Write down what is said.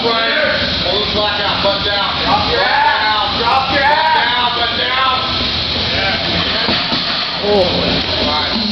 Upward. Hold Oh.